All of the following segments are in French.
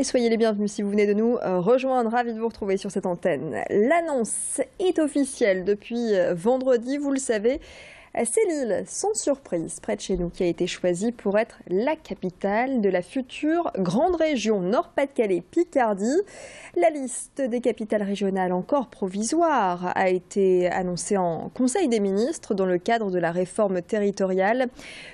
Et soyez les bienvenus si vous venez de nous rejoindre. Ravi de vous retrouver sur cette antenne. L'annonce est officielle depuis vendredi, vous le savez. C'est l'île, sans surprise, près de chez nous, qui a été choisie pour être la capitale de la future grande région Nord-Pas-de-Calais-Picardie. La liste des capitales régionales encore provisoire a été annoncée en Conseil des ministres dans le cadre de la réforme territoriale.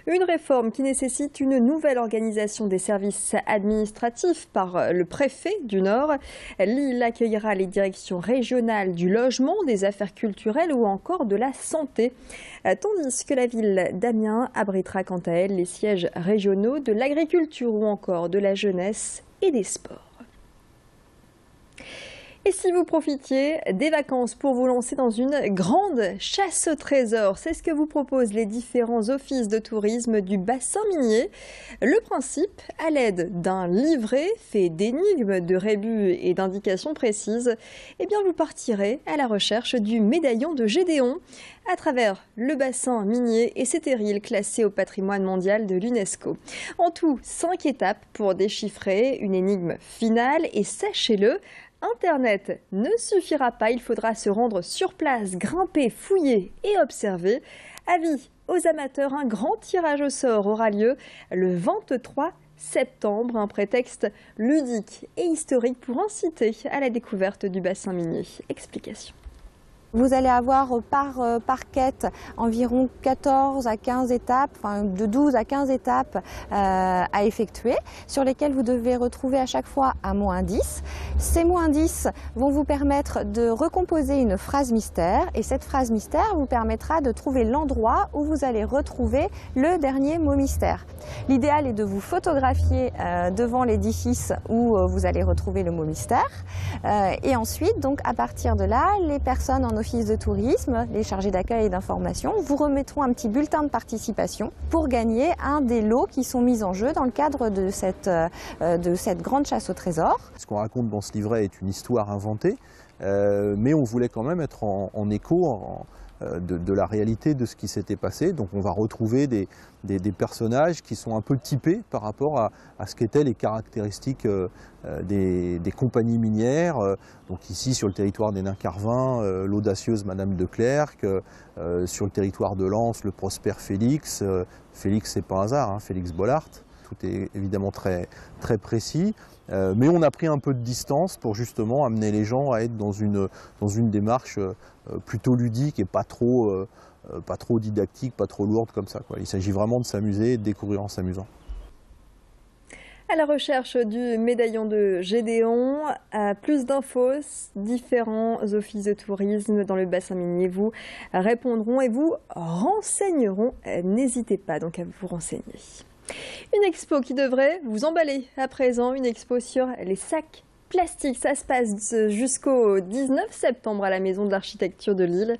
Une réforme qui nécessite une nouvelle organisation des services administratifs par le préfet du Nord. L'île accueillera les directions régionales du logement, des affaires culturelles ou encore de la santé tandis que la ville d'Amiens abritera quant à elle les sièges régionaux de l'agriculture ou encore de la jeunesse et des sports. Et si vous profitiez des vacances pour vous lancer dans une grande chasse au trésor, c'est ce que vous proposent les différents offices de tourisme du bassin minier. Le principe, à l'aide d'un livret fait d'énigmes, de rébus et d'indications précises, eh bien vous partirez à la recherche du médaillon de Gédéon à travers le bassin minier et ses terrils classés au patrimoine mondial de l'UNESCO. En tout, cinq étapes pour déchiffrer une énigme finale et sachez-le, Internet ne suffira pas, il faudra se rendre sur place, grimper, fouiller et observer. Avis aux amateurs, un grand tirage au sort aura lieu le 23 septembre, un prétexte ludique et historique pour inciter à la découverte du bassin minier. Explication. Vous allez avoir par, euh, quête environ 14 à 15 étapes, enfin de 12 à 15 étapes euh, à effectuer, sur lesquelles vous devez retrouver à chaque fois un mot indice. Ces mots indices vont vous permettre de recomposer une phrase mystère et cette phrase mystère vous permettra de trouver l'endroit où vous allez retrouver le dernier mot mystère. L'idéal est de vous photographier euh, devant l'édifice où vous allez retrouver le mot mystère et ensuite donc à partir de là les personnes en office de tourisme, les chargés d'accueil et d'information, vous remettront un petit bulletin de participation pour gagner un des lots qui sont mis en jeu dans le cadre de cette, euh, de cette grande chasse au trésor. Ce livret est une histoire inventée, euh, mais on voulait quand même être en, écho, euh, de, la réalité de ce qui s'était passé. Donc on va retrouver des, personnages qui sont un peu typés par rapport à, ce qu'étaient les caractéristiques euh, des, compagnies minières. Donc ici sur le territoire des Nains-Carvin, l'audacieuse Madame de Clercq, sur le territoire de Lens, le prospère Félix. Félix c'est pas un hasard, hein, Félix Bollard. Tout est évidemment très, précis. mais on a pris un peu de distance pour justement amener les gens à être dans une, démarche euh, plutôt ludique et pas trop, euh, euh, pas trop didactique, pas trop lourde comme ça. Il s'agit vraiment de s'amuser et de découvrir en s'amusant. À la recherche du médaillon de Gédéon, plus d'infos, différents offices de tourisme dans le bassin minier vous répondront et vous renseigneront. N'hésitez pas donc à vous renseigner. Une expo qui devrait vous emballer. À présent, une expo sur les sacs plastique. Ça se passe jusqu'au 19 septembre à la Maison de l'Architecture de Lille.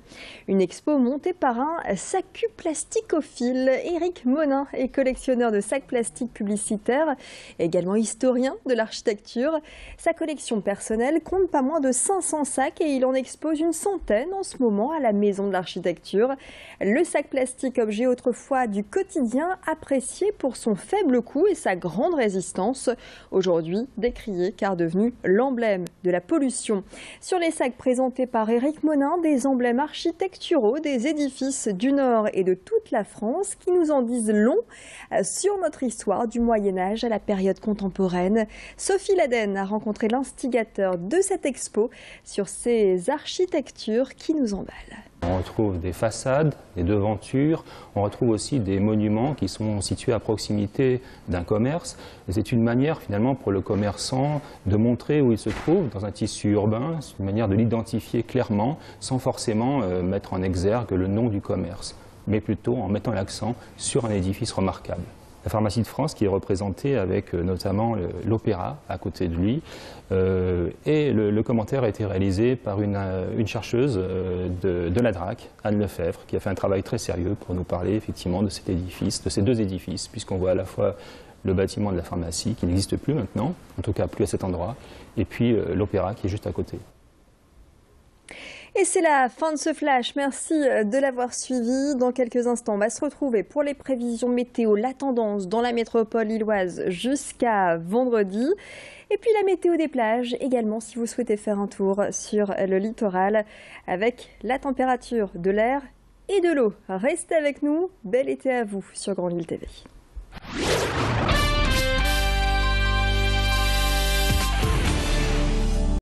Une expo montée par un sacu plasticophile. Éric Monin est collectionneur de sacs plastiques publicitaires, également historien de l'architecture. Sa collection personnelle compte pas moins de 500 sacs et il en expose une centaine en ce moment à la Maison de l'Architecture. Le sac plastique, objet autrefois du quotidien, apprécié pour son faible coût et sa grande résistance, aujourd'hui décrié car devenu l'emblème de la pollution. Sur les sacs présentés par Éric Monin, des emblèmes architecturaux des édifices du Nord et de toute la France qui nous en disent long euh, sur notre histoire du Moyen Âge à la période contemporaine. Sophie Laden a rencontré l'instigateur de cette expo sur ces architectures qui nous emballent. On retrouve des façades, des devantures, on retrouve aussi des monuments qui sont situés à proximité d'un commerce. C'est une manière finalement pour le commerçant de montrer où il se trouve dans un tissu urbain, c'est une manière de l'identifier clairement sans forcément euh, mettre en exergue le nom du commerce, mais plutôt en mettant l'accent sur un édifice remarquable la pharmacie de France qui est représentée avec euh, notamment l'opéra à côté de lui. Euh, et le, commentaire a été réalisé par une, euh, chercheuse de, la DRAC, Anne Lefebvre, qui a fait un travail très sérieux pour nous parler effectivement de cet édifice, de ces deux édifices, puisqu'on voit à la fois le bâtiment de la pharmacie qui n'existe plus maintenant, en tout cas plus à cet endroit, et puis l'opéra qui est juste à côté. Et c'est la fin de ce flash. Merci de l'avoir suivi. Dans quelques instants, on va se retrouver pour les prévisions météo, la tendance dans la métropole lilloise jusqu'à vendredi. Et puis la météo des plages également si vous souhaitez faire un tour sur le littoral avec la température de l'air et de l'eau. Restez avec nous. Bel été à vous sur Grand Lille TV.